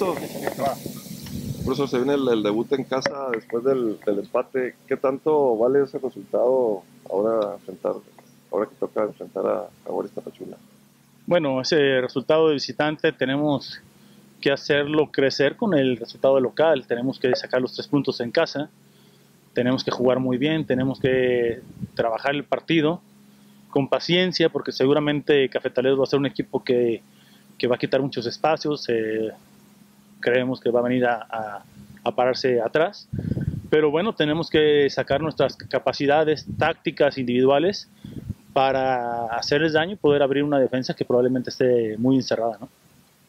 Listo. Por eso se viene el, debut en casa después del, empate. ¿Qué tanto vale ese resultado ahora enfrentar, ahora que toca enfrentar a, a Tapachula? Bueno, ese resultado de visitante tenemos que hacerlo crecer con el resultado de local. Tenemos que sacar los tres puntos en casa. Tenemos que jugar muy bien, tenemos que trabajar el partido con paciencia, porque seguramente Cafetaleros va a ser un equipo que, que va a quitar muchos espacios. Eh, creemos que va a venir a, pararse atrás. Pero bueno, tenemos que sacar nuestras capacidades tácticas individuales para hacerles daño y poder abrir una defensa que probablemente esté muy encerrada. ¿no?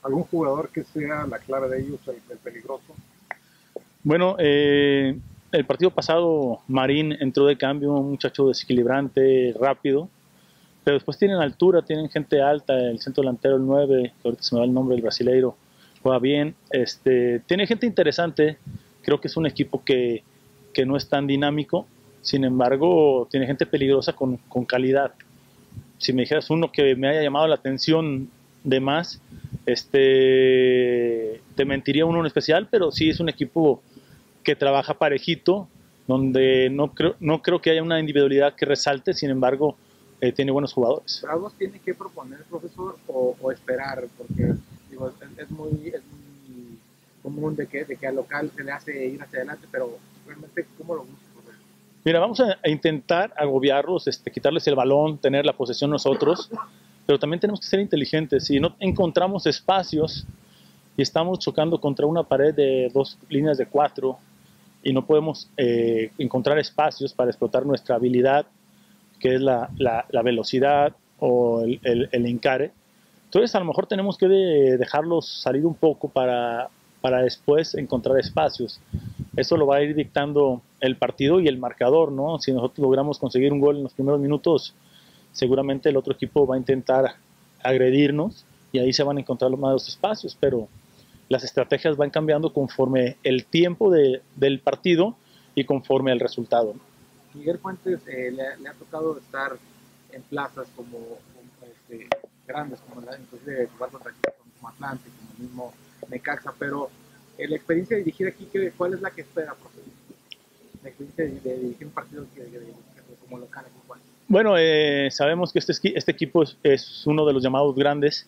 ¿Algún jugador que sea la clave de ellos, el, peligroso? Bueno, eh, el partido pasado Marín entró de cambio, un muchacho desequilibrante, rápido, pero después tienen altura, tienen gente alta, el centro delantero, el 9, ahorita se me va el nombre del brasileiro, juega bien, este, tiene gente interesante, creo que es un equipo que, no es tan dinámico, sin embargo tiene gente peligrosa con, con, calidad. Si me dijeras uno que me haya llamado la atención de más, este, te mentiría uno en especial, pero sí es un equipo que trabaja parejito, donde no creo, no creo que haya una individualidad que resalte, sin embargo, eh, tiene buenos jugadores. ¿Bravos tiene que proponer, profesor, o, o esperar? Porque es, muy, es muy común de que, de que al local se le hace ir hacia adelante, pero realmente, ¿cómo lo busca? Mira, vamos a, intentar agobiarlos, este, quitarles el balón, tener la posesión nosotros, pero también tenemos que ser inteligentes. Si no encontramos espacios y estamos chocando contra una pared de dos líneas de cuatro y no podemos eh, encontrar espacios para explotar nuestra habilidad, que es la, la, velocidad o el, el, el, encare, entonces a lo mejor tenemos que dejarlos salir un poco para, para después encontrar espacios. Eso lo va a ir dictando el partido y el marcador, ¿no? Si nosotros logramos conseguir un gol en los primeros minutos, seguramente el otro equipo va a intentar agredirnos y ahí se van a encontrar los más espacios, pero las estrategias van cambiando conforme el tiempo del partido y conforme el resultado. Miguel Fuentes eh, le, ha tocado estar en plazas como, grandes, como la, inclusive jugar contra como Atlante, como el mismo Necaxa, pero eh, la experiencia de dirigir aquí, ¿cuál es la que espera, profesor? La experiencia de, dirigir un partido que, como local aquí, ¿cuál? Bueno, eh, sabemos que este, este equipo es, uno de los llamados grandes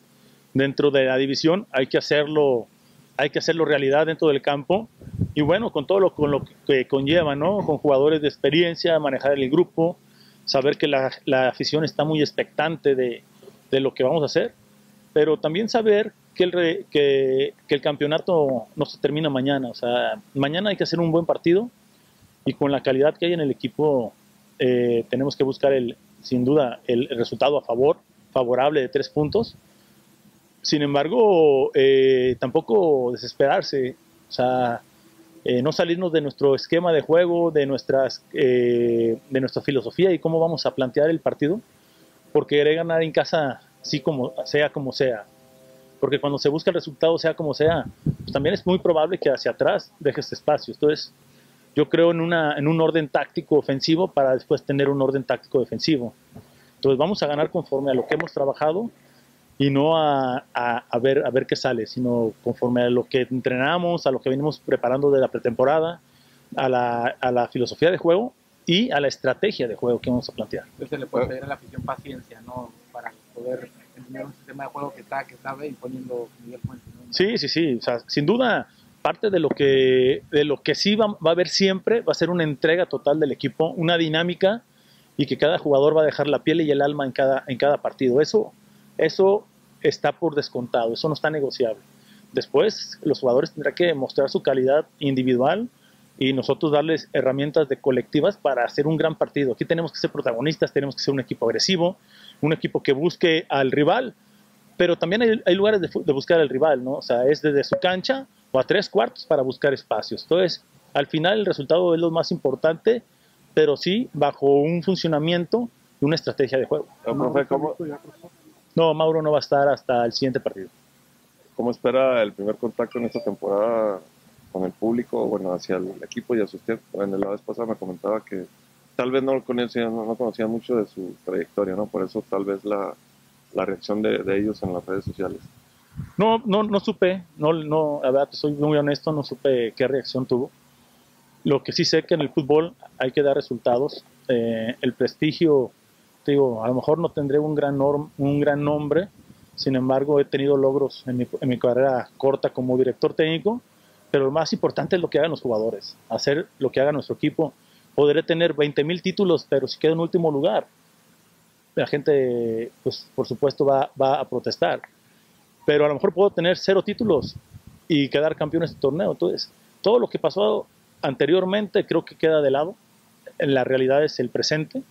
dentro de la división, hay que hacerlo hay que hacerlo realidad dentro del campo y bueno, con todo lo, con lo que conlleva, ¿no? Con jugadores de experiencia, manejar el grupo, saber que la, la afición está muy expectante de, de lo que vamos a hacer, pero también saber que el, que, el campeonato no se termina mañana. O sea, mañana hay que hacer un buen partido y con la calidad que hay en el equipo eh, tenemos que buscar el, sin duda el, resultado a favor, favorable de tres puntos. Sin embargo, eh, tampoco desesperarse, o sea, eh, no salirnos de nuestro esquema de juego, de, nuestras, de nuestra filosofía y cómo vamos a plantear el partido, porque querer ganar en casa, sí como, sea como sea. Porque cuando se busca el resultado, sea como sea, pues también es muy probable que hacia atrás dejes espacio. Entonces, yo creo en, una, en un orden táctico ofensivo para después tener un orden táctico defensivo. Entonces, vamos a ganar conforme a lo que hemos trabajado y no a, a, ver, a ver qué sale, sino conforme a lo que entrenamos, a lo que venimos preparando de la pretemporada, a la, a la filosofía de juego y a la estrategia de juego que vamos a plantear. Entonces le puede pedir a la afición paciencia, ¿no? Para poder entender un sistema de juego que está, que sabe y poniendo Miguel Fuentes. Sí, sí, sí. O sea, sin duda, parte de lo que, de lo que sí va, va, a haber siempre va a ser una entrega total del equipo, una dinámica y que cada jugador va a dejar la piel y el alma en cada, en cada partido. Eso, eso está por descontado, eso no está negociable. Después, los jugadores tendrán que mostrar su calidad individual, y nosotros darles herramientas de colectivas para hacer un gran partido. Aquí tenemos que ser protagonistas, tenemos que ser un equipo agresivo, un equipo que busque al rival, pero también hay, lugares de, buscar al rival, ¿no? O sea, es desde su cancha o a tres cuartos para buscar espacios. Entonces, al final el resultado es lo más importante, pero sí bajo un funcionamiento y una estrategia de juego. Profe, ¿cómo, No, Mauro no va a estar hasta el siguiente partido. ¿Cómo espera el primer contacto en esta temporada con el público, bueno, hacia el equipo y a usted? En la vez pasada me comentaba que tal vez no conocía, no, conocía mucho de su trayectoria, ¿no? Por eso tal vez la, la reacción de, de, ellos en las redes sociales. No, no, no supe, no, no, verdad, soy muy honesto, no supe qué reacción tuvo. Lo que sí sé que en el fútbol hay que dar resultados. Eh, el prestigio, digo, a lo mejor no tendré un gran, norm, un gran nombre, sin embargo he tenido logros en mi, en mi carrera corta como director técnico, pero lo más importante es lo que hagan los jugadores, hacer lo que haga nuestro equipo podré tener 20 mil títulos, pero si quedo en último lugar, la gente, pues por supuesto, va, a protestar. Pero a lo mejor puedo tener cero títulos y quedar campeón en este torneo. Entonces, todo lo que pasó anteriormente creo que queda de lado. La realidad es el presente.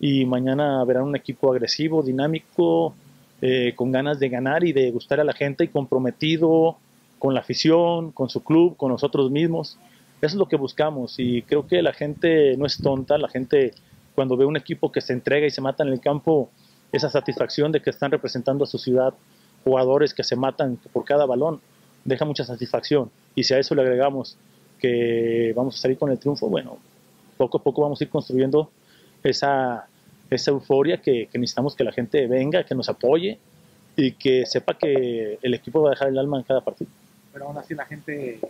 Y mañana verán un equipo agresivo, dinámico, eh, con ganas de ganar y de gustar a la gente y comprometido con la afición, con su club, con nosotros mismos. Eso es lo que buscamos y creo que la gente no es tonta, la gente cuando ve un equipo que se entrega y se mata en el campo, esa satisfacción de que están representando a su ciudad, jugadores que se matan por cada balón, deja mucha satisfacción. Y si a eso le agregamos que vamos a salir con el triunfo, bueno, poco a poco vamos a ir construyendo esa, esa euforia que, que necesitamos que la gente venga, que nos apoye y que sepa que el equipo va a dejar el alma en cada partido pero aún así la gente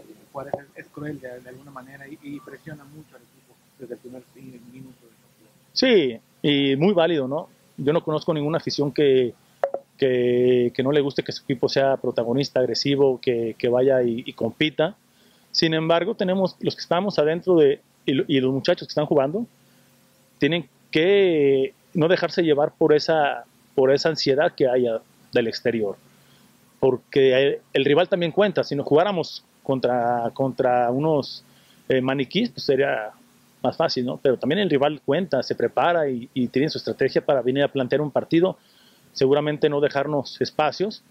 es, cruel de, alguna manera y, presiona mucho al equipo desde el primer minuto. Sí, y muy válido, ¿no? Yo no conozco ninguna afición que, que, que no le guste que su equipo sea protagonista, agresivo, que, que vaya y, compita. Sin embargo, tenemos los que estamos adentro de, y, y los muchachos que están jugando, tienen que no dejarse llevar por esa, por esa ansiedad que haya del exterior porque el rival también cuenta. Si nos jugáramos contra, contra unos eh, maniquís, pues sería más fácil, ¿no? Pero también el rival cuenta, se prepara y, tiene su estrategia para venir a plantear un partido, seguramente no dejarnos espacios,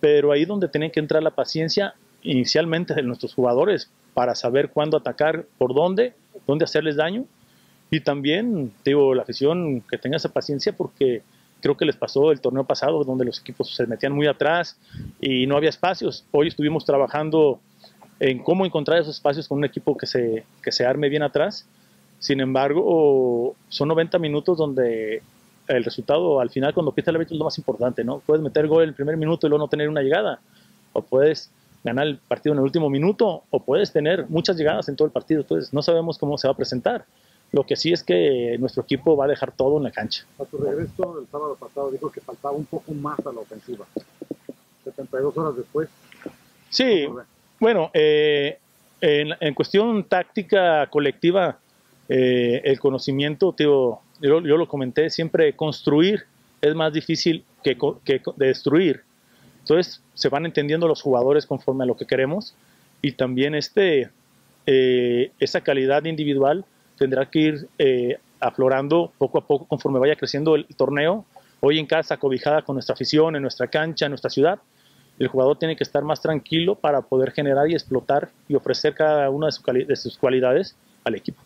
pero ahí donde tiene que entrar la paciencia inicialmente de nuestros jugadores para saber cuándo atacar, por dónde, dónde hacerles daño, y también, digo, la afición que tenga esa paciencia porque Creo que les pasó el torneo pasado, donde los equipos se metían muy atrás y no había espacios. Hoy estuvimos trabajando en cómo encontrar esos espacios con un equipo que se, que se arme bien atrás. Sin embargo, son 90 minutos donde el resultado al final cuando empieza el árbitro es lo más importante, ¿no? Puedes meter gol en el primer minuto y luego no tener una llegada, o puedes ganar el partido en el último minuto, o puedes tener muchas llegadas en todo el partido, entonces no sabemos cómo se va a presentar. Lo que sí es que nuestro equipo va a dejar todo en la cancha. A tu regreso el sábado pasado dijo que faltaba un poco más a la ofensiva. 72 horas después. Sí, bueno, eh, en, cuestión táctica colectiva, eh, el conocimiento, tío, yo, lo comenté, siempre construir es más difícil que, destruir. Entonces se van entendiendo los jugadores conforme a lo que queremos y también este, eh, esa calidad individual tendrá que ir eh, aflorando poco a poco conforme vaya creciendo el torneo. Hoy en casa, cobijada con nuestra afición, en nuestra cancha, en nuestra ciudad, el jugador tiene que estar más tranquilo para poder generar y explotar y ofrecer cada una de, sus cualidades al equipo.